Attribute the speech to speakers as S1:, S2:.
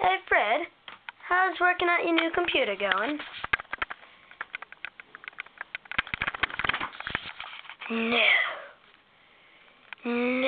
S1: Hey, Fred. How's working out your new computer going? No. No.